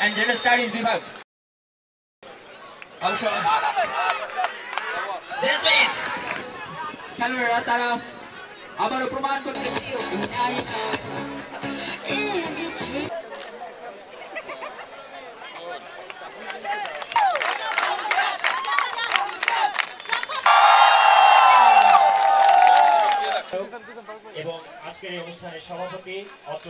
and General Studies Bivak. Also, Jasmine! Hello, Ratara. Abar Praman Bhakti. এবং আজকের এই অনুষ্ঠানের সভাপতি অত্র